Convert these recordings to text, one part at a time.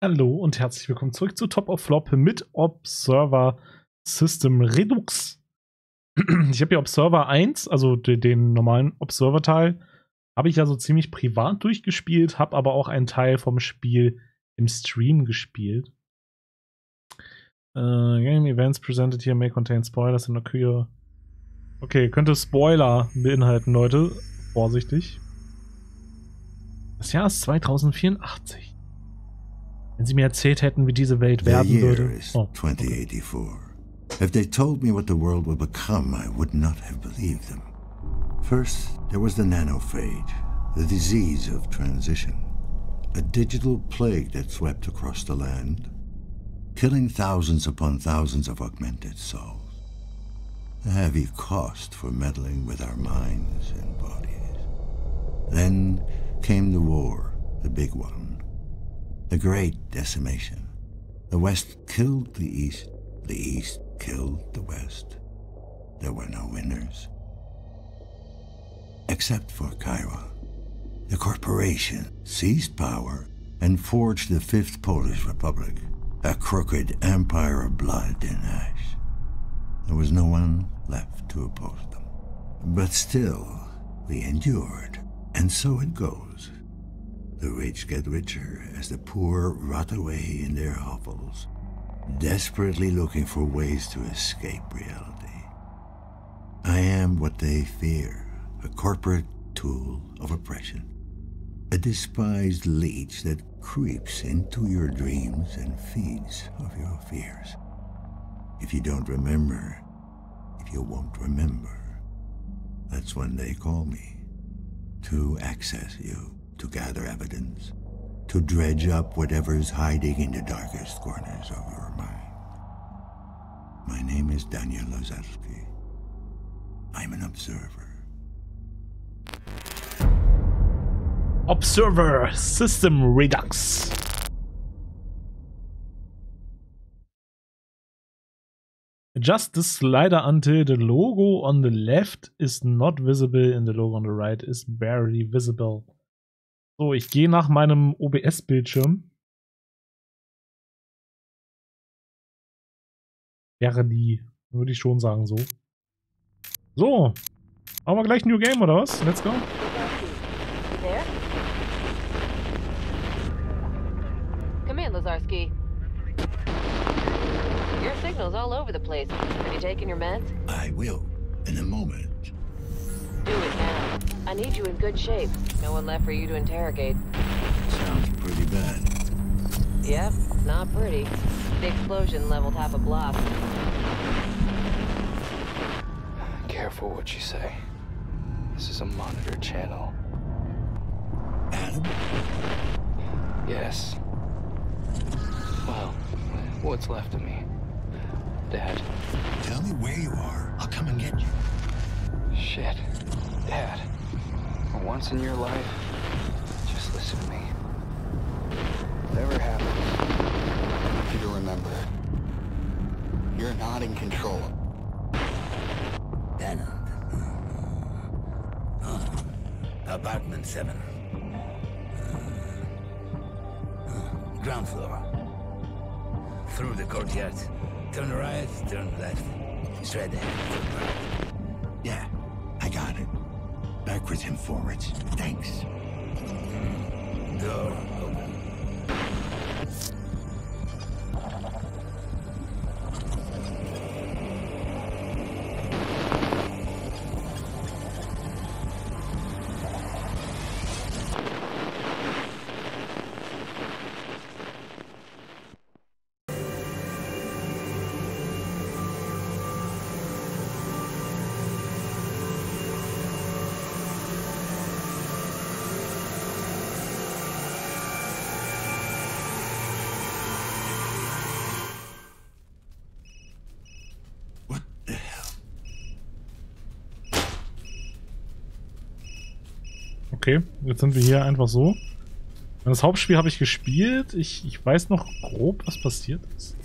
Hallo und herzlich willkommen zurück zu Top of Flop mit Observer System Redux. Ich habe hier Observer 1, also den, den normalen Observer-Teil, habe ich ja so ziemlich privat durchgespielt, habe aber auch einen Teil vom Spiel im Stream gespielt. Uh, game Events presented here may contain spoilers in occur. Okay, könnte Spoiler beinhalten, Leute. Vorsichtig. Das Jahr ist 2084. Wenn Sie mir erzählt hätten, wie diese Welt werden würde. Oh, 2084. If they told me what the world would become, I would not have believed them. First, there was the nanophage, the disease of transition. A digital plague that swept across the land, killing thousands upon thousands of augmented souls. A heavy cost for meddling with our minds and bodies. Then came the war, the big one. The great decimation. The West killed the East. The East killed the West. There were no winners. Except for Chiron. The corporation seized power and forged the Fifth Polish Republic, a crooked empire of blood and ash. There was no one left to oppose them. But still, we endured, and so it goes. The rich get richer as the poor rot away in their hovels, desperately looking for ways to escape reality. I am what they fear, a corporate tool of oppression. A despised leech that creeps into your dreams and feeds of your fears. If you don't remember, if you won't remember, that's when they call me to access you to gather evidence, to dredge up whatever's hiding in the darkest corners of your mind. My name is Daniel Lazarski. I'm an observer. Observer System Redux. Adjust the slider until the logo on the left is not visible and the logo on the right is barely visible. So, ich gehe nach meinem OBS-Bildschirm. Wäre die, würde ich schon sagen, so. So. Machen wir gleich ein New Game, oder was? Let's go. Come in, Lazarski. Your signal's all over the place. Have you taken your meds? I will, in a moment. Do it now. I need you in good shape. No one left for you to interrogate. Sounds pretty bad. Yep, not pretty. The explosion leveled half a block. Careful what you say. This is a monitor channel. Adam? Yes. Well, what's left of me? Dad. Tell me where you are. I'll come and get you. Shit. Dad. Once in your life, just listen to me. Whatever happens, I want you to remember. You're not in control. Tenant. Oh. Apartment 7. Uh, uh, ground floor. Through the courtyard. Turn right, turn left. Straight ahead, Thanks. Jetzt sind wir hier einfach so. Das Hauptspiel habe ich gespielt. Ich, ich weiß noch grob, was passiert ist.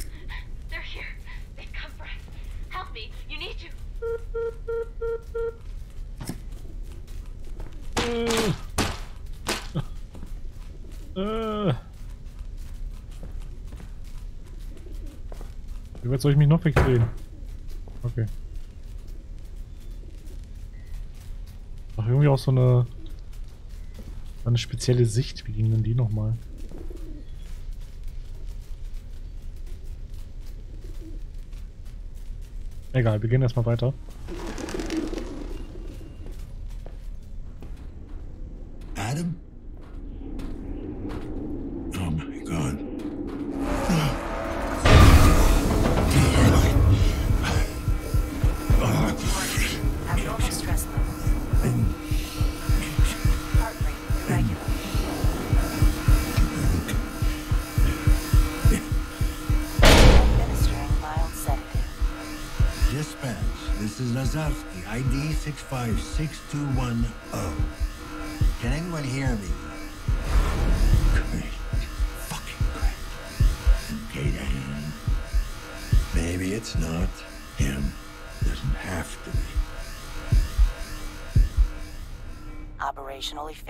Äh. Äh. Wie weit soll ich mich noch wegdrehen? Okay. Ach, irgendwie auch so eine, eine spezielle Sicht. Wie ging denn die nochmal? Egal, wir gehen erstmal weiter.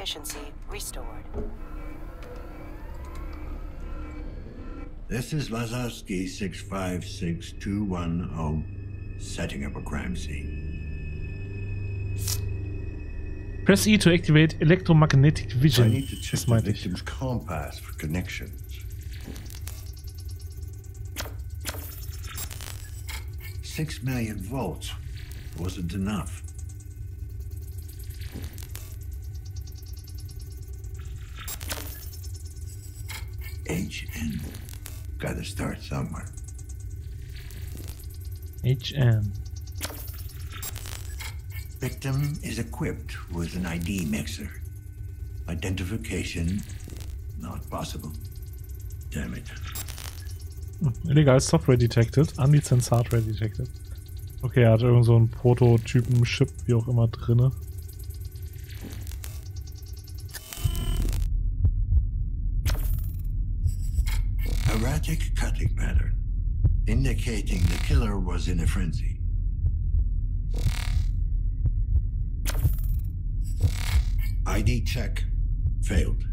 Efficiency restored. This is Lazarski 656210, setting up a crime scene. Press E to activate electromagnetic vision. I need to check Das the victim's compass for connections. Six million volts wasn't enough. HN. Gotta start somewhere. HM. Victim is equipped with an ID mixer. Identification not possible. Damn it. Illegal Software detected. Unlicensed Hardware detected. Okay, er hat irgend so einen Prototypen-Chip, wie auch immer, drinne. Was in a frenzy. ID check failed.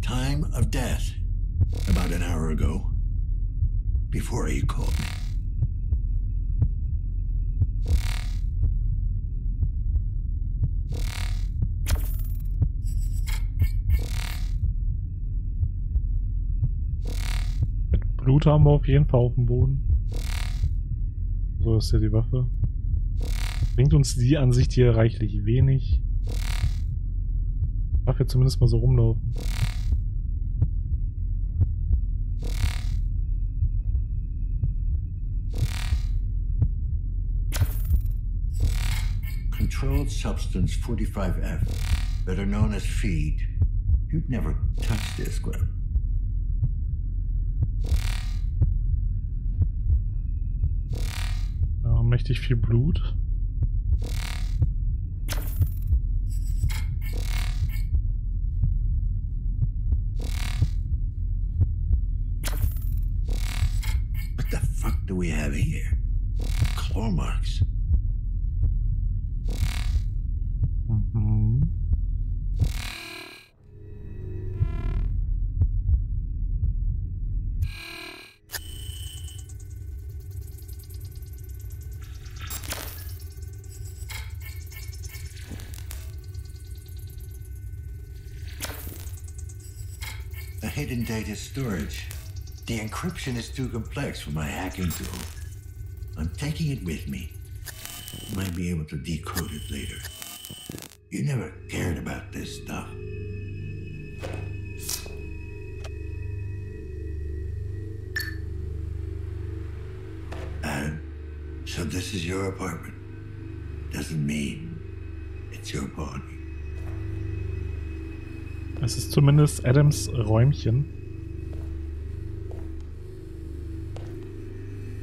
Time of death about an hour ago, before he called me. Blut haben wir auf jeden Fall auf dem Boden. So ist ja die Waffe. Bringt uns die Ansicht hier reichlich wenig. Darf jetzt zumindest mal so rumlaufen. Controlled substance 45F, better known as feed. You'd never touch this, Gwen. Ja, mächtig viel Blut. What the fuck do we have here? Claw marks. Storage. The encryption is too complex for my hacking tool. I'm taking it with me. Might be able to decode it later. You never cared about this stuff. Adam, so this is your apartment. Doesn't mean it's your body. Es ist zumindest Adams Räumchen.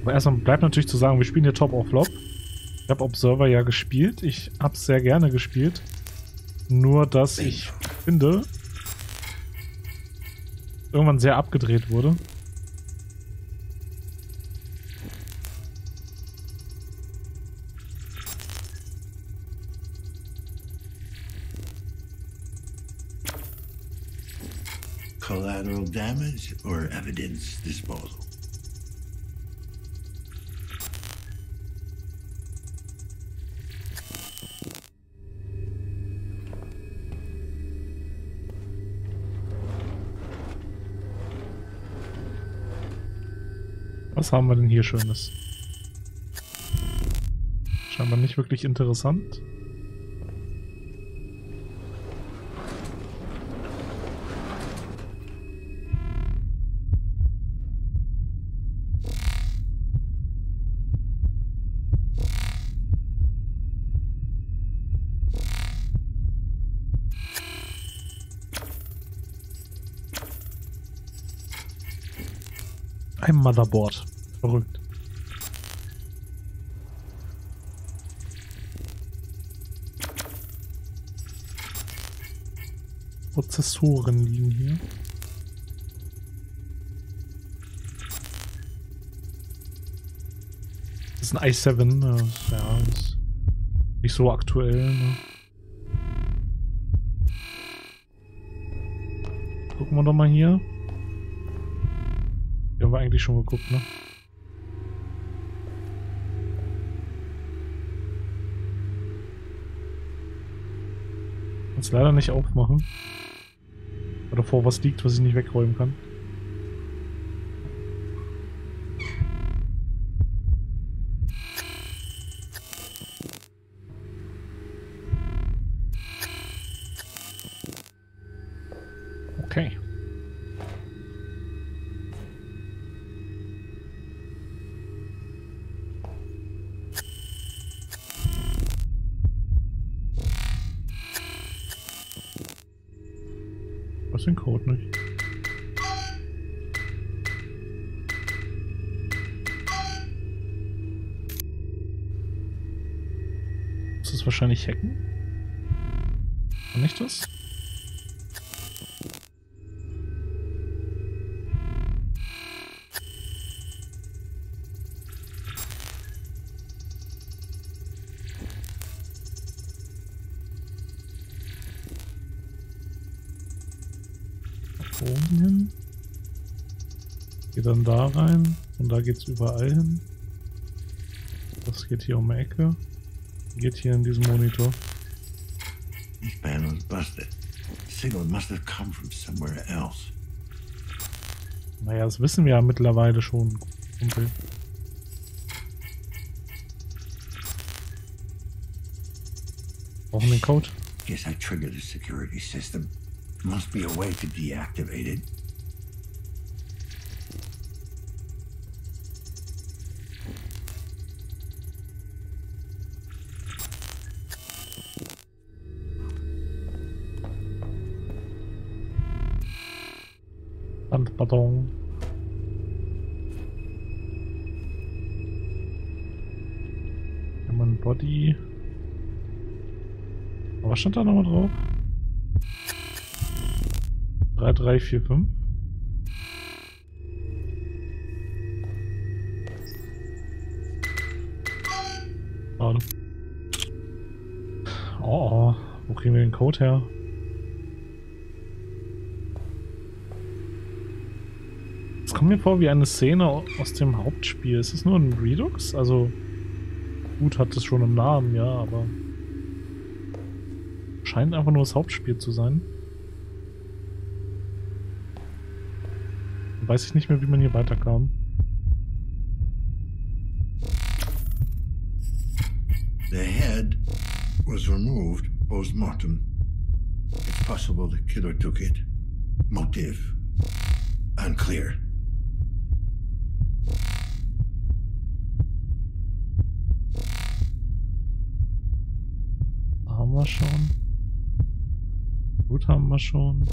Aber erstmal bleibt natürlich zu sagen, wir spielen hier Top of Flop. Ich habe Observer ja gespielt. Ich habe es sehr gerne gespielt. Nur, dass ich finde, irgendwann sehr abgedreht wurde. Collateral damage or evidence disposal? Was haben wir denn hier Schönes? Scheinbar nicht wirklich interessant. Ein Motherboard. Verrückt. Prozessoren liegen hier. Das ist ein i7, das, ja, ist nicht so aktuell. Ne? Gucken wir doch mal hier. Hier haben wir eigentlich schon geguckt, ne? Kann's leider nicht aufmachen. Oder vor was liegt, was ich nicht wegräumen kann. Hacken. Kann ich das? Oben hin. Geht dann da rein. Und da geht's überall hin. Das geht hier um die Ecke. Geht hier in diesen Monitor. This panel is busted. The signal must have come from somewhere else. Naja, das wissen wir ja mittlerweile schon, Kumpel. Brauchen den Code? Guess I triggered the security system. Must be a way to deactivate it. Sandballon. Human Body. Was stand da nochmal drauf? 3345. Schade. Oh, wo kriegen wir den Code her? Kommt mir vor wie eine Szene aus dem Hauptspiel. Ist es nur ein Redux? Also, gut hat es schon im Namen, ja, aber scheint einfach nur das Hauptspiel zu sein. Weiß ich nicht mehr, wie man hier weiterkam. The head was removed post mortem. It's possible the killer took it. Motive unclear. Haben wir schon. Haben wir schon.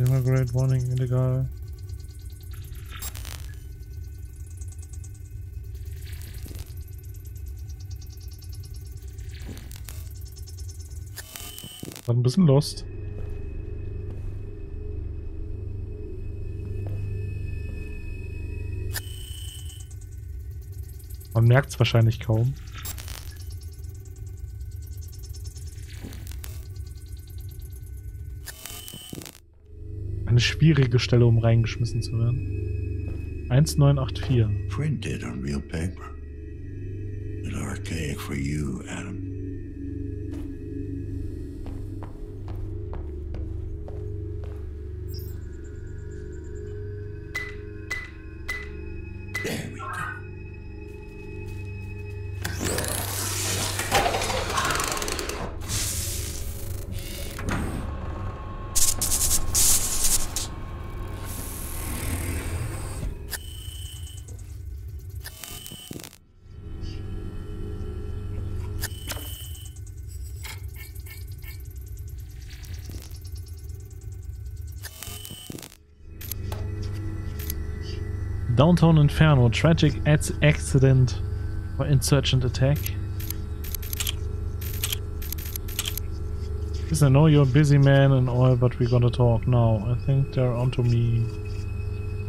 Consumer Grade Warning illegal. War ein bisschen lost. Man merkt es wahrscheinlich kaum. Eine schwierige Stelle, um reingeschmissen zu werden. 1984. Printed on real paper. Little archaic for you, Adam. Downtown Inferno, tragic ac- accident or insurgent attack. Yes, I know you're a busy man and all, but we gotta talk now. I think they're onto me.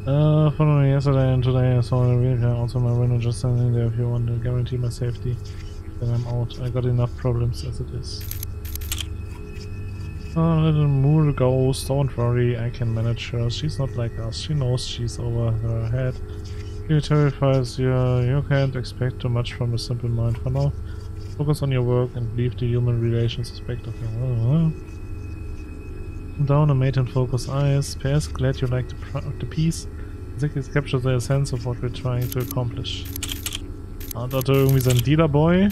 Uh, following yesterday and today I saw a real vehicle also my window just standing there if you want to guarantee my safety. Then I'm out. I got enough problems as it is. Oh, little Moore goes, don't worry, I can manage her. She's not like us. She knows she's over her head. It terrifies you. You can't expect too much from a simple mind for now. Focus on your work and leave the human relations aspect of your work. Uh-huh. Down a mate and focus eyes. PS, glad you like the, the piece. It captures the essence of what we're trying to accomplish. Hat irgendwie sein Dealer-Boy?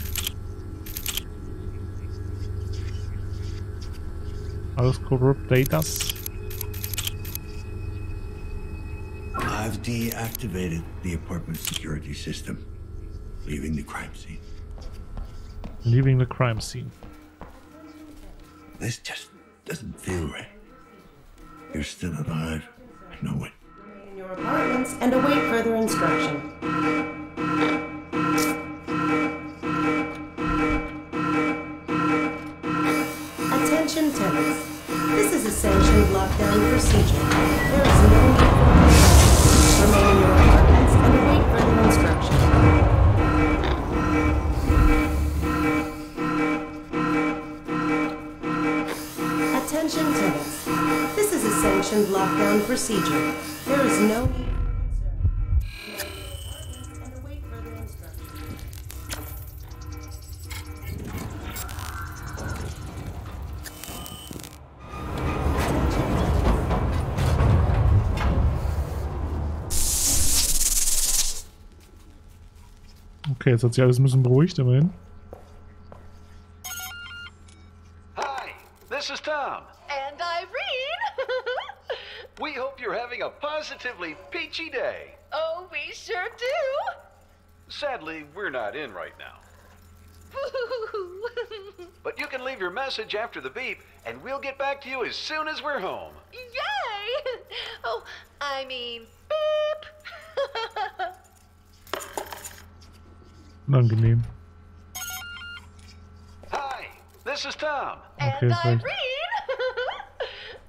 Alles korrupt Datas. I've deactivated the apartment security system, leaving the crime scene. Leaving the crime scene. This just doesn't feel right. You're still alive. I know it. in your apartments and await further instruction. Okay, jetzt hat sich alles ein bisschen beruhigt immerhin. Hi, this is Tom. And Irene! We hope you're having a positively peachy day. oh, we sure do! Sadly, we're not in right now. But you can leave your message after the beep, and we'll get back to you as soon as we're home. Yay! Oh, I mean, Unangenehm. Hi, this is Tom. Okay, and. Irene!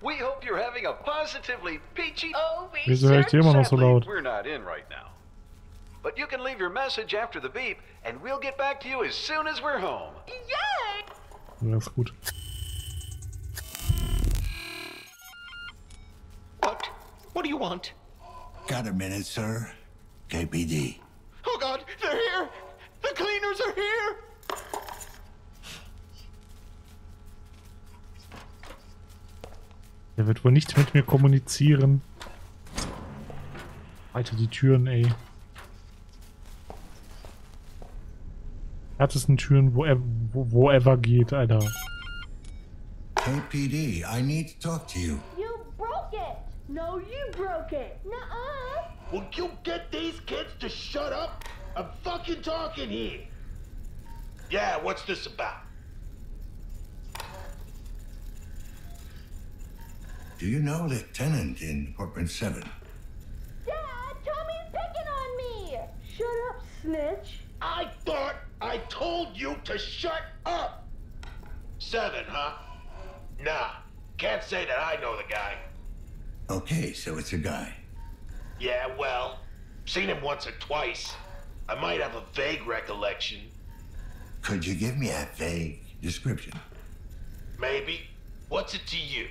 We hope you're having a positively peachy. oh, we Wieso sure? ich immer noch so laut? We're not in right now. But you can leave your message after the beep, and we'll get back to you as soon as we're home. Yay! Ja, ist gut. What? What do you want? Got a minute, sir? KPD. Oh god, they're here! The cleaners are here! Der wird wohl nicht mit mir kommunizieren. Alter, die Türen, ey. Härtesten Türen, wo er, wo, wo ever geht, Alter. KPD, I need to talk to you. You broke it! No, you broke it! Nuh-uh! Will you get these kids to shut up? I'm fucking talking here! Yeah, what's this about? Do you know the tenant in apartment 7? Dad, Tommy's picking on me! Shut up, snitch! I thought I told you to shut up! Seven, huh? Nah, can't say that I know the guy. Okay, so it's a guy. Yeah, well, seen him once or twice. I might have a vague recollection. Could you give me a vague description? Maybe. What's it to you?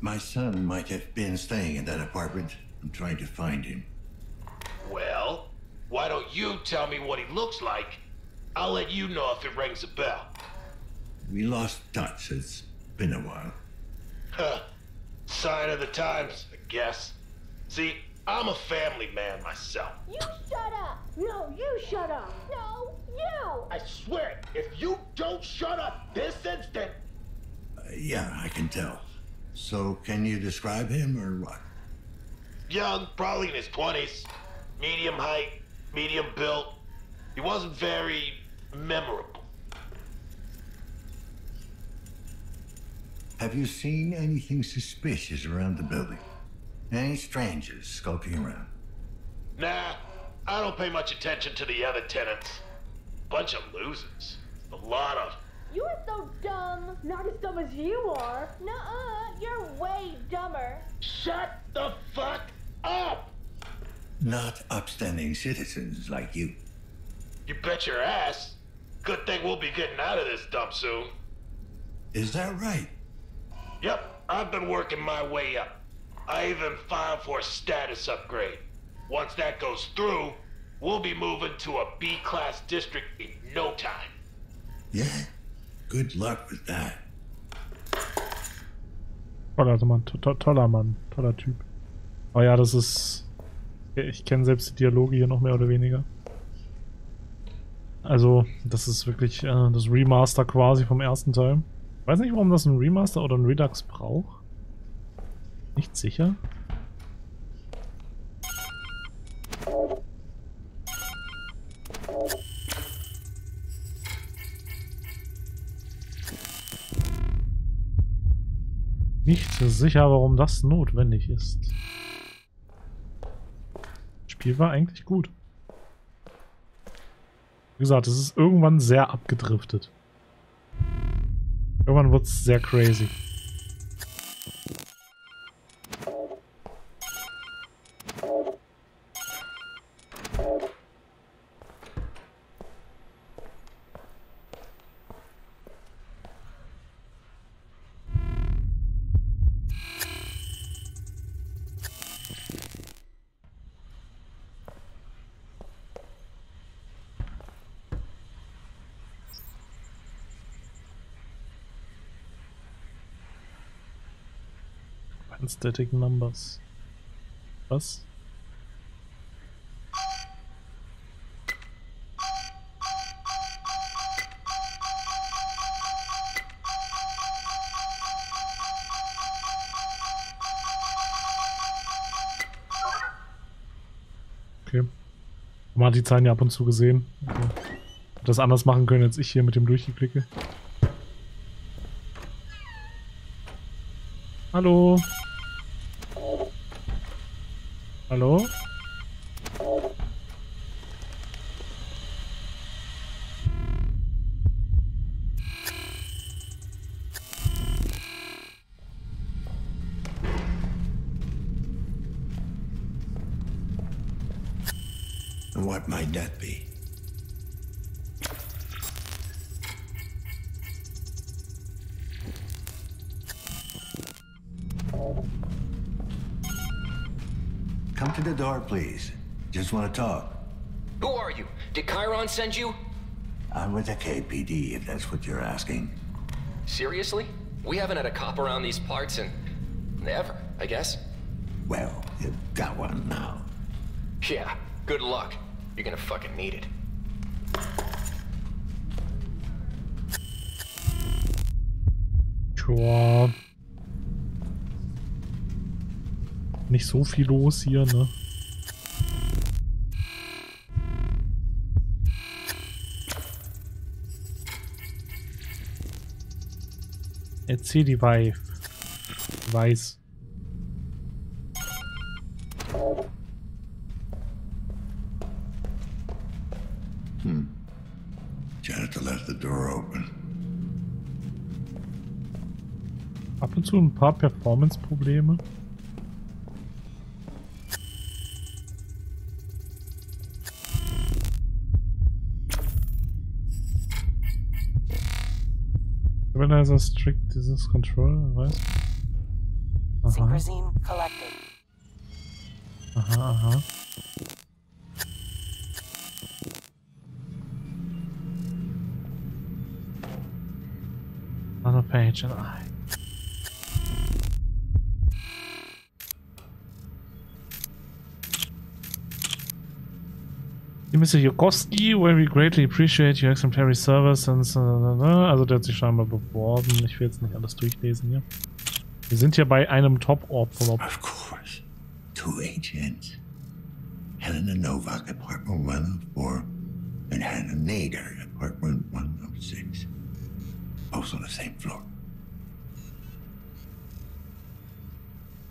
My son might have been staying in that apartment. I'm trying to find him. Well, why don't you tell me what he looks like? I'll let you know if it rings a bell. We lost touch. It's been a while. Huh. Sign of the times, I guess. See, I'm a family man myself. You shut up! No, you shut up! No, you! I swear, if you don't shut up this instant, Uh, yeah, I can tell. So, can you describe him or what? young, probably in his 20s, medium height, medium built. He wasn't very memorable. Have you seen anything suspicious around the building? Any strangers skulking around? Nah, I don't pay much attention to the other tenants. Bunch of losers. A lot of. You are so dumb. Not as dumb as you are. Nuh-uh, you're way dumber. Shut the fuck up! Not upstanding citizens like you. You bet your ass. Good thing we'll be getting out of this dump soon. Is that right? Yep, I've been working my way up. I even filed for a status upgrade. Once that goes through, we'll be moving to a B-class district in no time. Yeah. Good luck with that. Toller Mann, to to toller Mann, toller Typ. Aber ja, das ist. Ich kenne selbst die Dialoge hier noch mehr oder weniger. Also, das ist wirklich äh, das Remaster quasi vom ersten Teil. Ich weiß nicht, warum das ein Remaster oder ein Redux braucht. Nicht sicher. Nicht sicher, warum das notwendig ist. Das Spiel war eigentlich gut. Wie gesagt, es ist irgendwann sehr abgedriftet. Irgendwann wird es sehr crazy. Static Numbers. Was? Okay. Man hat die Zahlen ja ab und zu gesehen. Also, das anders machen können als ich hier mit dem Durchgeklicke. Hallo. ¿Aló? Want to talk. Who are you? Did Chiron send you? I'm with the KPD, if that's what you're asking. Seriously? We haven't had a cop around these parts in... ever, I guess. Well, you've got one now. Yeah, good luck. You're gonna fucking need it. Tja. Nicht so viel los hier, ne? Erzähl die Wife. Weiß. Janitor left the door open. Ab und zu ein paar Performance-Probleme. Strict disease control, Synchrosine collected. aha, aha. Another page and I. Mr. Jokowski, well, we greatly appreciate your exemplary service and so, also der hat sich scheinbar beworben. Ich will jetzt nicht alles durchlesen hier. Wir sind hier bei einem Top-Orb Ob Of course. Two agents. Helena Novak, apartment 104, and Hannah Nader, apartment 106. Both on the same floor.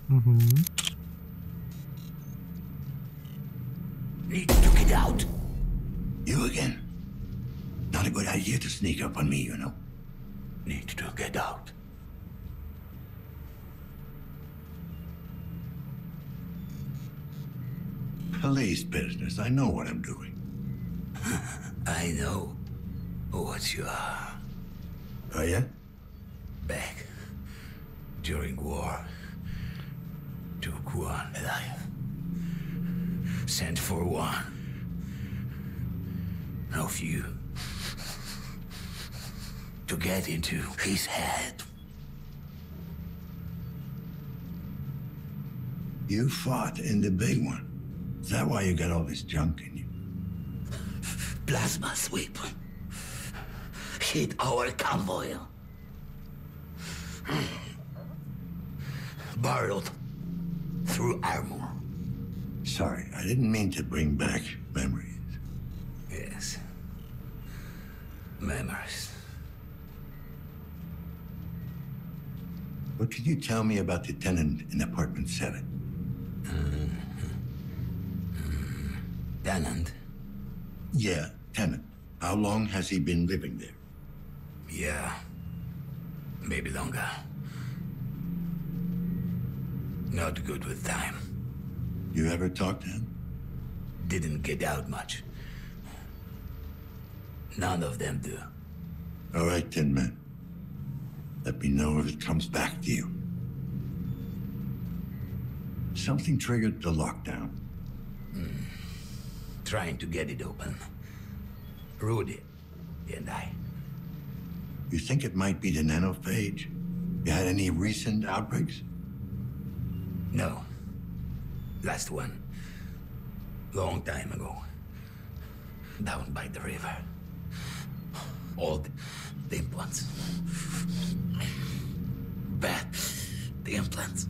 Mhm. On me, you know. Need to get out. Police business. I know what I'm doing. I know what you are. Oh, yeah? Back during war, took one alive. Sent for one of you to get into his head. You fought in the big one. Is that why you got all this junk in you? Plasma sweep hit our convoy. Barreled through armor. Sorry, I didn't mean to bring back memories. Yes. Memories. What could you tell me about the tenant in apartment 7? Uh, uh, tenant? Yeah, tenant. How long has he been living there? Yeah. Maybe longer. Not good with time. You ever talk to him? Didn't get out much. None of them do. All right, Tin Man. Let me know if it comes back to you. Something triggered the lockdown. Hmm. Trying to get it open. Rudy and I. You think it might be the nanophage? You had any recent outbreaks? No. Last one. Long time ago. Down by the river. All the, implants. Bad. The implants.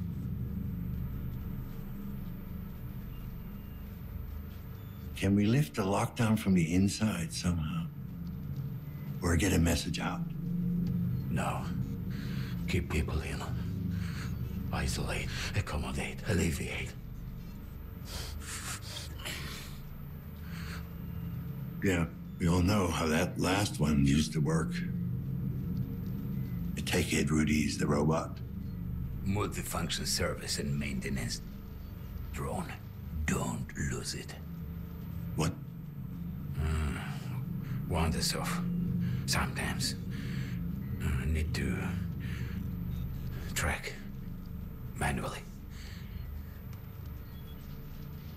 Can we lift the lockdown from the inside somehow? Or get a message out? No. Keep people in. Isolate, accommodate, alleviate. Yeah, we all know how that last one used to work. It Rudy's the robot. Multifunction service and maintenance. Drone. Don't lose it. What? Hmm, Wanders off. Sometimes. Uh, I need to track manually.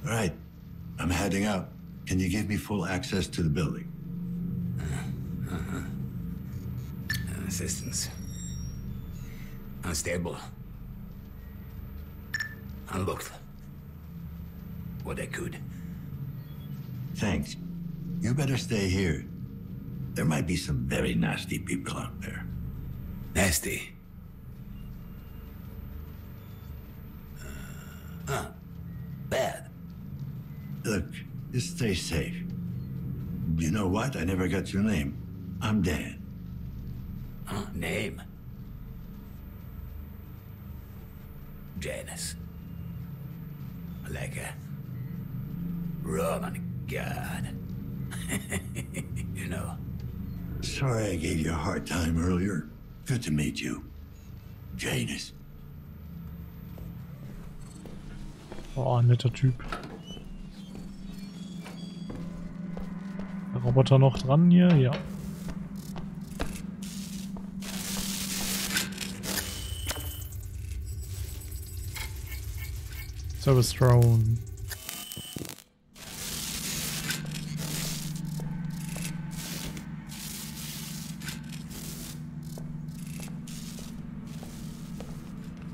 All right, I'm heading out. Can you give me full access to the building? Uh, uh-huh. uh, assistance. Unstable. Unlocked. What I could. Thanks. You better stay here. There might be some very nasty people out there. Nasty. Uh, huh. Bad. Look, just stay safe. You know what? I never got your name. I'm Dan. Huh? Name? Janus. Like a Roman god. you know. Sorry I gave you a hard time earlier. Good to meet you. Janus. Oh, netter Typ. Der Roboter noch dran hier? Ja. Service Drone.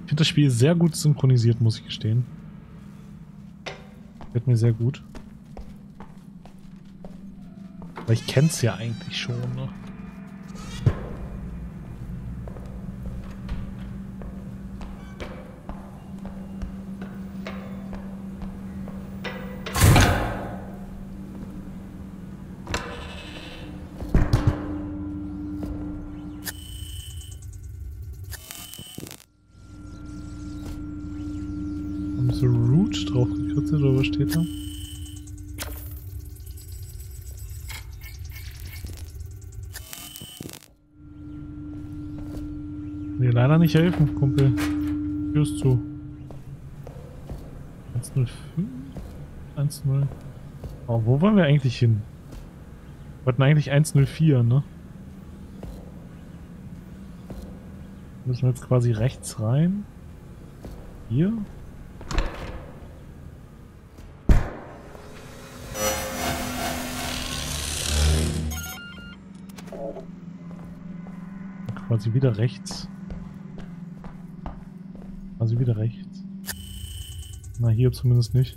Ich finde das Spiel sehr gut synchronisiert, muss ich gestehen. Wird mir sehr gut. Aber ich kenn's ja eigentlich schon, ne? Nee, leider nicht helfen, Kumpel. Tür ist zu. 105? 1-0. Oh, wo wollen wir eigentlich hin? Wir wollten eigentlich 104, ne? Müssen wir jetzt quasi rechts rein? Hier? Quasi wieder rechts. Quasi wieder rechts. Na, hier zumindest nicht.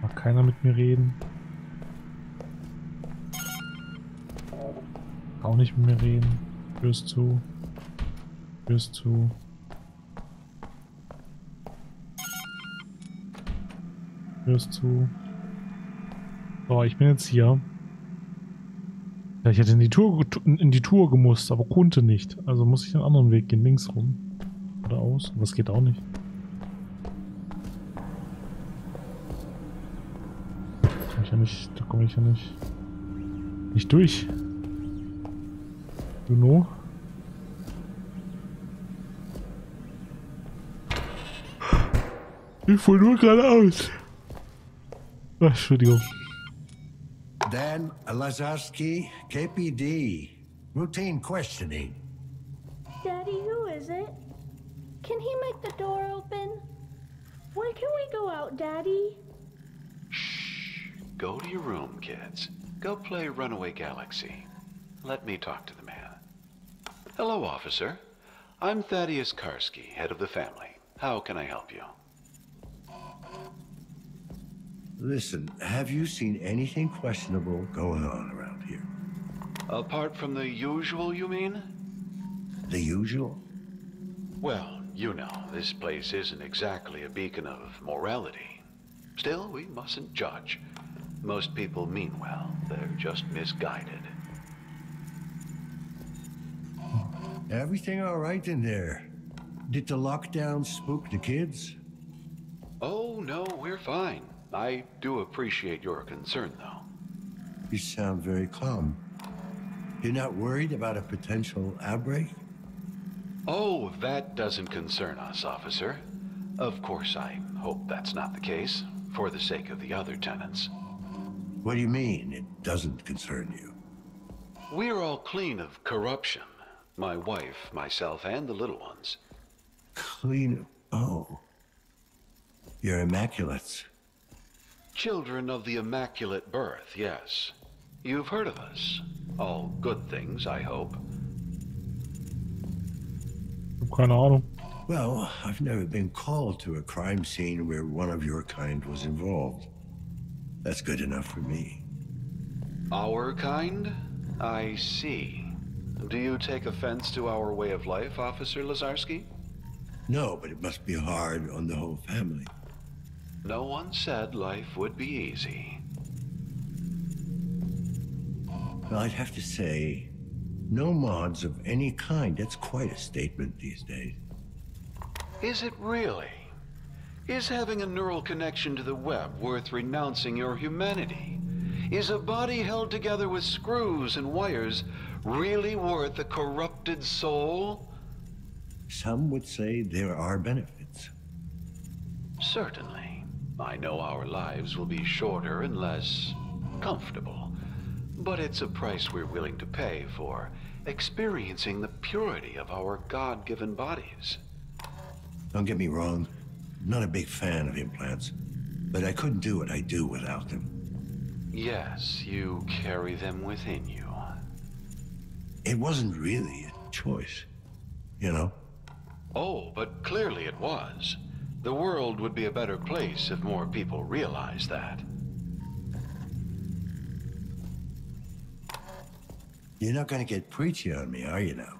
Mag keiner mit mir reden. Auch nicht mit mir reden. Ist zu. Ist zu. Ist zu. So, ich bin jetzt hier. Ja, ich hätte in die Tour in die Tour gemusst, aber konnte nicht. Also muss ich einen anderen Weg gehen, links rum. Oder aus. Das geht auch nicht. Da komme ich ja nicht. Da komme ich ja nicht. Nicht durch. You know? Ich fuhr nur geradeaus. Ach, Entschuldigung. Dan Lazarski, KPD. Routine questioning. Daddy, who is it? Can he make the door open? When can we go out, Daddy? Shh. Go to your room, kids. Go play Runaway Galaxy. Let me talk to the man. Hello, officer. I'm Thaddeus Karski, head of the family. How can I help you? Listen, have you seen anything questionable going on around here? Apart from the usual, you mean? The usual? Well, you know, this place isn't exactly a beacon of morality. Still, we mustn't judge. Most people mean well, they're just misguided. Everything all right in there? Did the lockdown spook the kids? Oh, no, we're fine. I do appreciate your concern, though. You sound very calm. You're not worried about a potential outbreak? Oh, that doesn't concern us, officer. Of course, I hope that's not the case, for the sake of the other tenants. What do you mean, it doesn't concern you? We're all clean of corruption. My wife, myself, and the little ones. Clean. Oh. You're immaculates. Children of the Immaculate Birth, yes. You've heard of us. All good things, I hope. Keine Ahnung. Well, I've never been called to a crime scene where one of your kind was involved. That's good enough for me. Our kind? I see. Do you take offense to our way of life, Officer Lazarski? No, but it must be hard on the whole family. No one said life would be easy. Well, I'd have to say, no mods of any kind. That's quite a statement these days. Is it really? Is having a neural connection to the web worth renouncing your humanity? Is a body held together with screws and wires really worth a corrupted soul? Some would say there are benefits. Certainly. I know our lives will be shorter and less comfortable. But it's a price we're willing to pay for experiencing the purity of our God given bodies. Don't get me wrong, I'm not a big fan of implants, but I couldn't do what I do without them. Yes, you carry them within you. It wasn't really a choice, you know? Oh, but clearly it was. The world would be a better place if more people realized that. You're not gonna get preachy on me, are you now?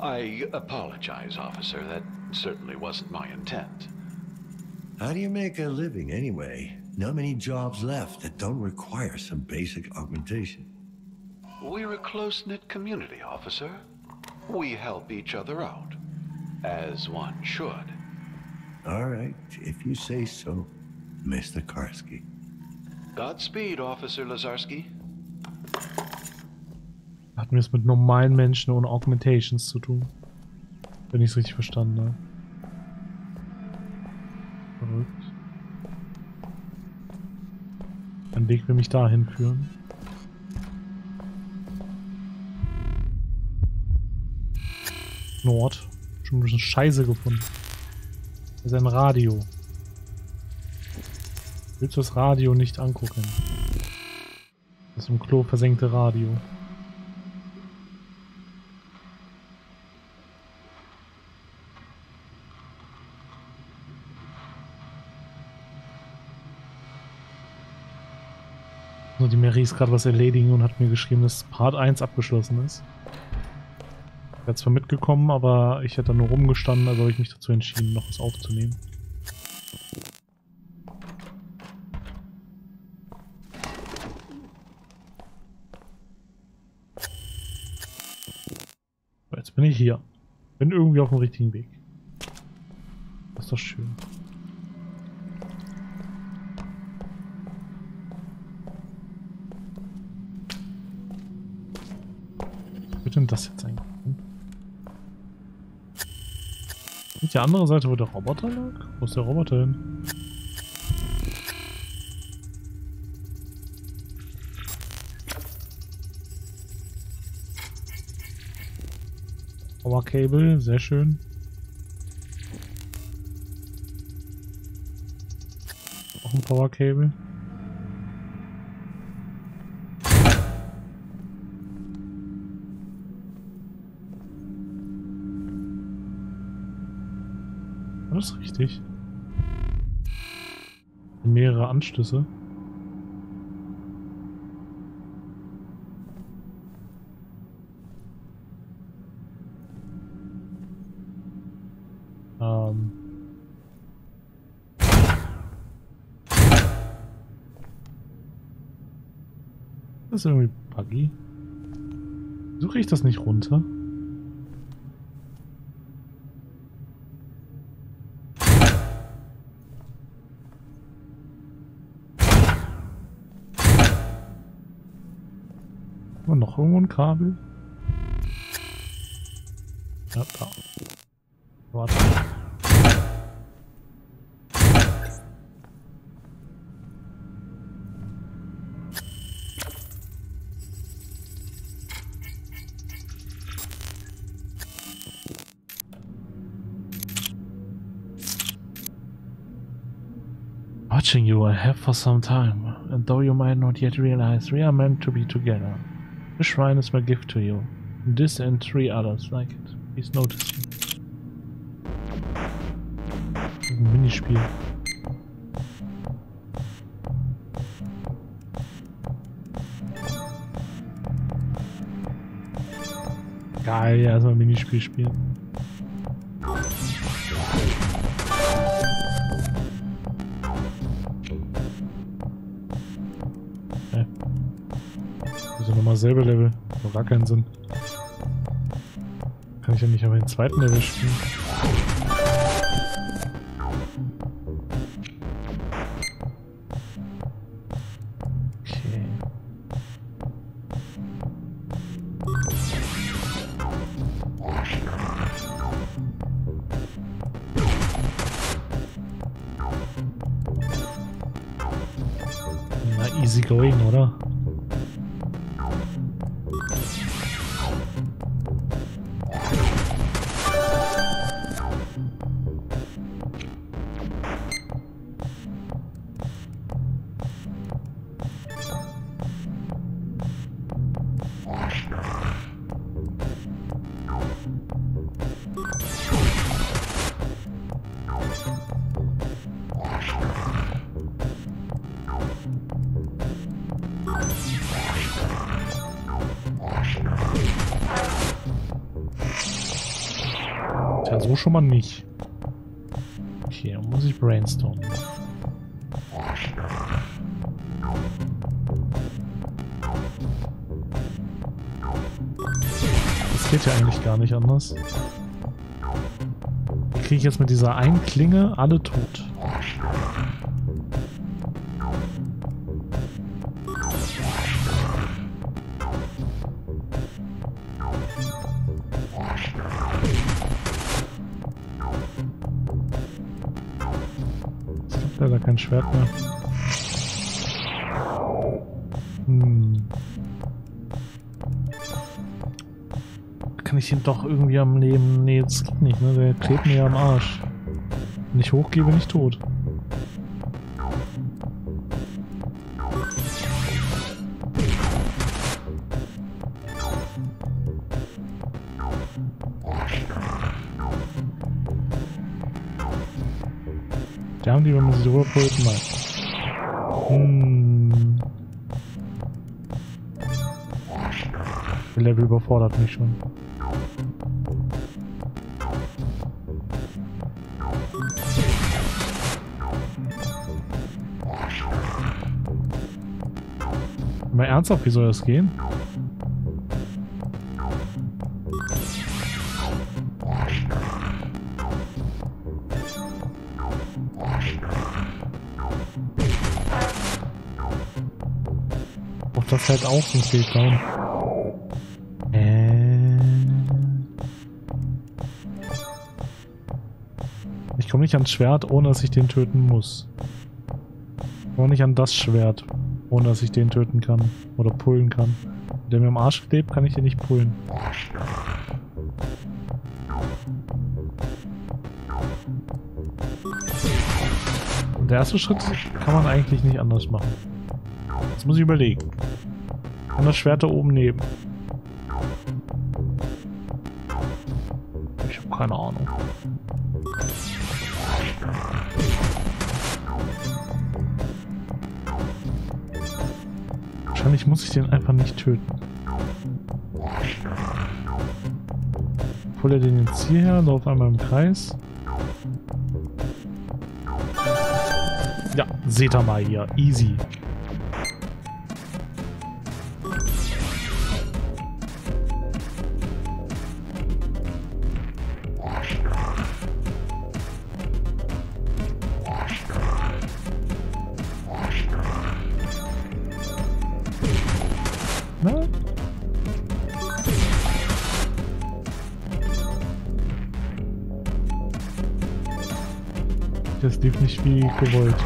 I apologize, officer. That certainly wasn't my intent. How do you make a living anyway? Not many jobs left that don't require some basic augmentation. We're a close-knit community, officer. We help each other out, as one should. All right, if you say so, Mr. Karski. Godspeed, Officer Lazarski. Hatten wir es mit normalen Menschen ohne Augmentations zu tun. Wenn ich es richtig verstanden habe. Verrückt. Ein Weg will mich dahin führen. Nord. Schon ein bisschen Scheiße gefunden. Ist ein Radio. Willst du das Radio nicht angucken? Das im Klo versenkte Radio. So, die Mary ist gerade was erledigen und hat mir geschrieben, dass Part 1 abgeschlossen ist. Ich wäre zwar mitgekommen, aber ich hätte nur rumgestanden, also habe ich mich dazu entschieden, noch was aufzunehmen. So, Jetzt bin ich hier. Bin irgendwie auf dem richtigen Weg. Das ist doch schön. Was wird denn das jetzt eigentlich? Nicht die andere Seite, wo der Roboter lag? Wo ist der Roboter hin? Power Cable, sehr schön. Auch ein Power Cable. War das richtig? Mehrere Anschlüsse. Ähm. Das ist irgendwie buggy. Suche ich das nicht runter? Kabel? Ja, da. Warte. Watching you I have for some time, and though you might not yet realize we are meant to be together. The shrine is my gift to you. This and three others like it. Please notice me. Ein Minispiel. Geil, erstmal ein Minispiel spielen. Selbe Level. Macht gar keinen Sinn. Kann ich ja nicht aber den zweiten Level spielen. schon mal nicht. Okay, dann muss ich brainstormen. Das geht ja eigentlich gar nicht anders. Kriege ich jetzt mit dieser einen Klinge alle tot. Schwert mehr. Hm. Kann ich ihn doch irgendwie am Leben... Nee, das geht nicht, ne? Der klebt mir ja am Arsch. Wenn ich hochgehe, bin ich tot. Die, wenn man sie drüber pult, nein. Hm. Das Level überfordert mich schon. Mal ernsthaft, wie soll das gehen? Das hält auch viel Down. Äh. Ich komme nicht ans Schwert, ohne dass ich den töten muss. Ich komme nicht an das Schwert, ohne dass ich den töten kann. Oder pullen kann. Wenn der mir am Arsch klebt, kann ich den nicht pullen. Der erste Schritt kann man eigentlich nicht anders machen. Jetzt muss ich überlegen. Kann das Schwert da oben nehmen? Ich habe keine Ahnung. Wahrscheinlich muss ich den einfach nicht töten. Hol er den jetzt hierher, lauf einmal im Kreis. Ja, seht ihr mal hier. Easy. Wie gewollt.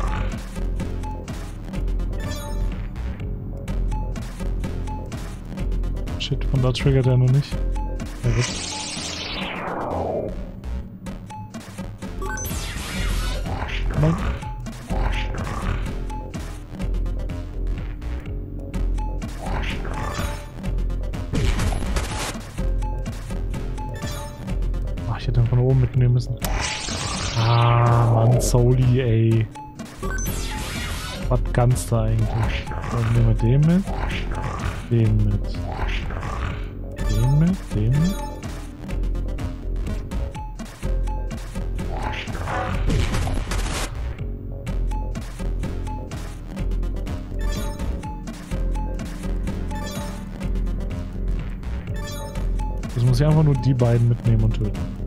Shit, von da triggert er noch nicht. Ja, gut. Ich hätte ihn von oben mitnehmen müssen. Soli, ey. Was ganz da eigentlich? Dann nehmen wir den mit. Den mit. Den mit, den mit. Das muss ich einfach nur die beiden mitnehmen und töten.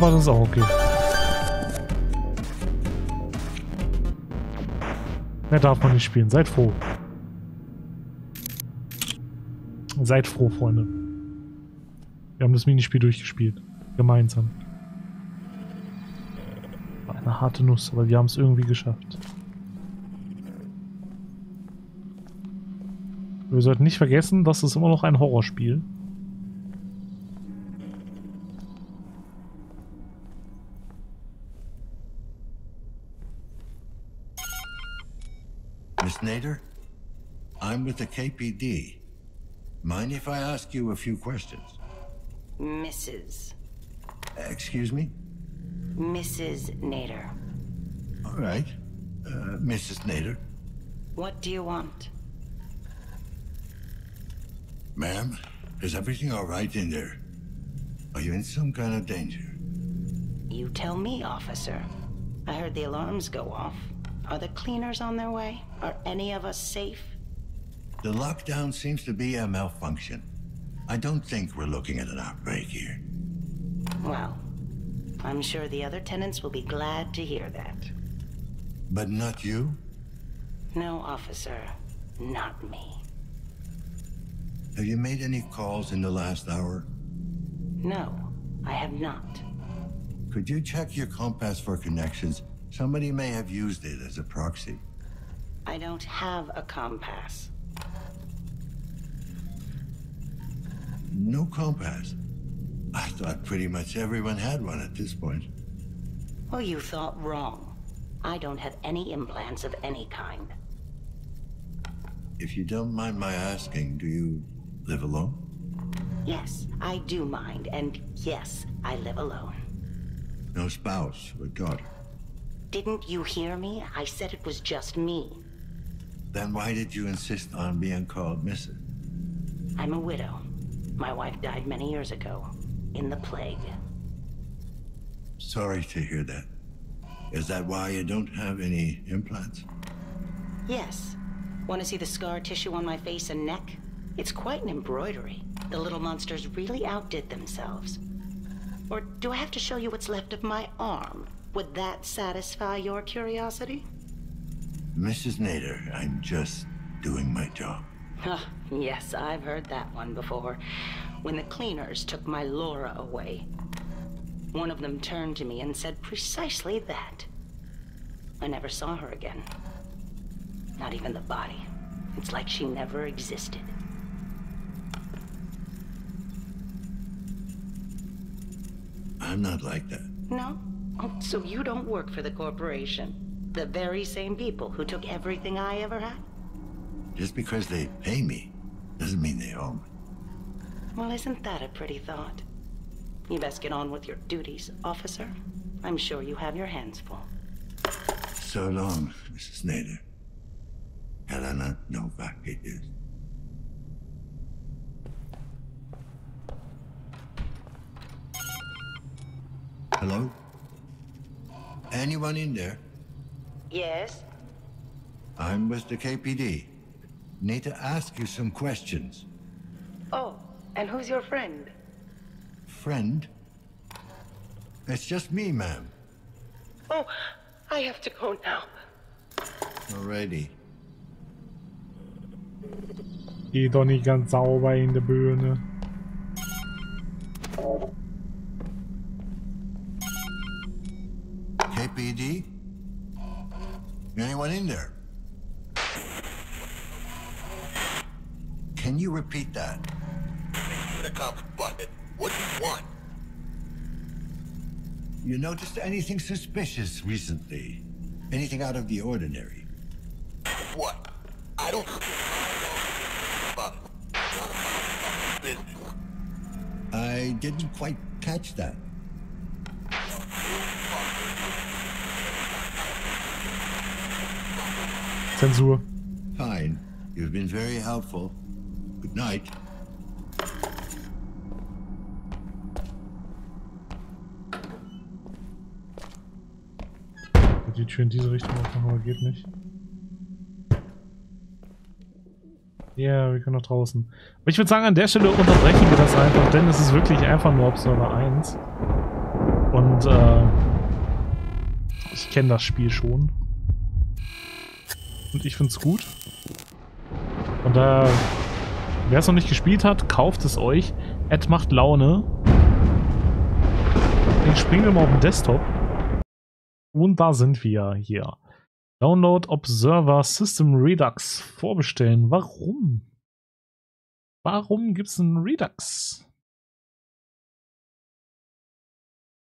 Aber das ist auch okay. Mehr darf man nicht spielen. Seid froh. Seid froh, Freunde. Wir haben das Minispiel durchgespielt. Gemeinsam. War eine harte Nuss, aber wir haben es irgendwie geschafft. Wir sollten nicht vergessen, das ist immer noch ein Horrorspiel. Nader? I'm with the KPD. Mind if I ask you a few questions? Mrs. Excuse me? Mrs. Nader. All right. Uh, Mrs. Nader. What do you want? Ma'am, is everything all right in there? Are you in some kind of danger? You tell me, officer. I heard the alarms go off. Are the cleaners on their way? Are any of us safe? The lockdown seems to be a malfunction. I don't think we're looking at an outbreak here. Well, I'm sure the other tenants will be glad to hear that. But not you? No, officer. Not me. Have you made any calls in the last hour? No, I have not. Could you check your compass for connections? Somebody may have used it as a proxy. I don't have a compass. No compass? I thought pretty much everyone had one at this point. Well, you thought wrong. I don't have any implants of any kind. If you don't mind my asking, do you live alone? Yes, I do mind, and yes, I live alone. No spouse or daughter? Didn't you hear me? I said it was just me. Then why did you insist on being called Mrs.? I'm a widow. My wife died many years ago, in the plague. Sorry to hear that. Is that why you don't have any implants? Yes. Want to see the scar tissue on my face and neck? It's quite an embroidery. The little monsters really outdid themselves. Or do I have to show you what's left of my arm? Would that satisfy your curiosity? Mrs. Nader, I'm just doing my job. Ah, yes, I've heard that one before. When the cleaners took my Laura away, one of them turned to me and said precisely that. I never saw her again. Not even the body. It's like she never existed. I'm not like that. No? Oh, so you don't work for the corporation? The very same people who took everything I ever had? Just because they pay me doesn't mean they own me. Well, isn't that a pretty thought? You best get on with your duties, officer. I'm sure you have your hands full. So long, Mrs. Nader. Helena Novak it is. Hello? Anyone in there? Yes? I'm with the KPD. Need to ask you some questions. Oh, and who's your friend? Friend? It's just me, ma'am. Oh, I have to go now. Alrighty. Geh doch nicht ganz sauber in die Bühne. KPD? Anyone in there? Can you repeat that? The cop bucket. What do you want? You noticed anything suspicious recently? Anything out of the ordinary? What? I don't. I didn't quite catch that. Zensur. Fine. You've been very helpful. Good night. Die Tür in diese Richtung aufmachen, aber geht nicht. Ja, wir können noch draußen. Aber ich würde sagen, an der Stelle unterbrechen wir das einfach, denn es ist wirklich einfach nur Observer 1. Und äh, ich kenne das Spiel schon. Und ich finde es gut. Und da, wer es noch nicht gespielt hat, kauft es euch. Ed macht Laune. Ich springe mal auf den Desktop. Und da sind wir hier. Download Observer System Redux vorbestellen. Warum? Warum gibt es einen Redux?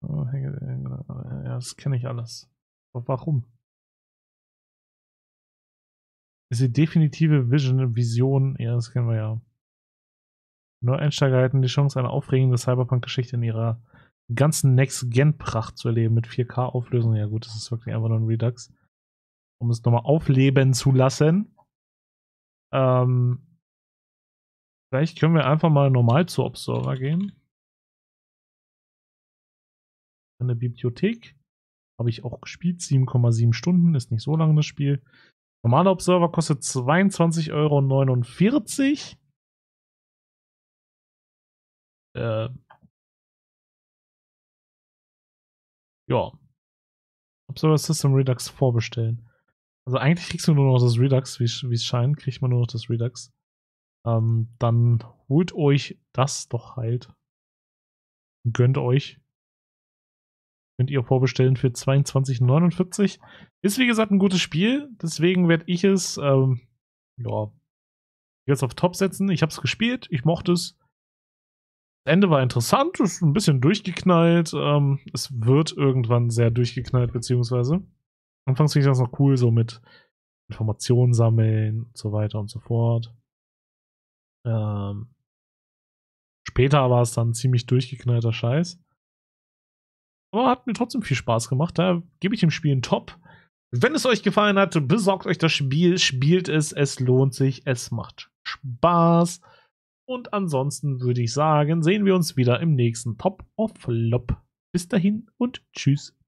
Oh, ja, das kenne ich alles. Aber warum? Ist die definitive Vision, Vision, ja, das kennen wir ja. Nur Einsteiger hätten die Chance, eine aufregende Cyberpunk-Geschichte in ihrer ganzen Next-Gen-Pracht zu erleben mit 4K-Auflösung. Ja gut, das ist wirklich einfach nur ein Redux. Um es nochmal aufleben zu lassen. Ähm, vielleicht können wir einfach mal normal zu Observer gehen. In der Bibliothek. Habe ich auch gespielt. 7,7 Stunden, ist nicht so lange das Spiel. Normaler Observer kostet 22,49 Euro. Äh, ja. Observer System Redux vorbestellen. Also eigentlich kriegst du nur noch das Redux, wie es scheint, kriegt man nur noch das Redux. Ähm, dann holt euch das doch halt. Gönnt euch. Könnt ihr vorbestellen für 22,49. Ist wie gesagt ein gutes Spiel, deswegen werde ich es, ähm, ja, jetzt auf Top setzen. Ich habe es gespielt, ich mochte es. Das Ende war interessant, ist ein bisschen durchgeknallt. Ähm, es wird irgendwann sehr durchgeknallt, beziehungsweise. Anfangs finde ich das noch cool, so mit Informationen sammeln und so weiter und so fort. Ähm, später war es dann ziemlich durchgeknallter Scheiß. Aber hat mir trotzdem viel Spaß gemacht. Da gebe ich dem Spiel einen Top. Wenn es euch gefallen hat, besorgt euch das Spiel, spielt es, es lohnt sich, es macht Spaß. Und ansonsten würde ich sagen, sehen wir uns wieder im nächsten Top of Flop. Bis dahin und tschüss.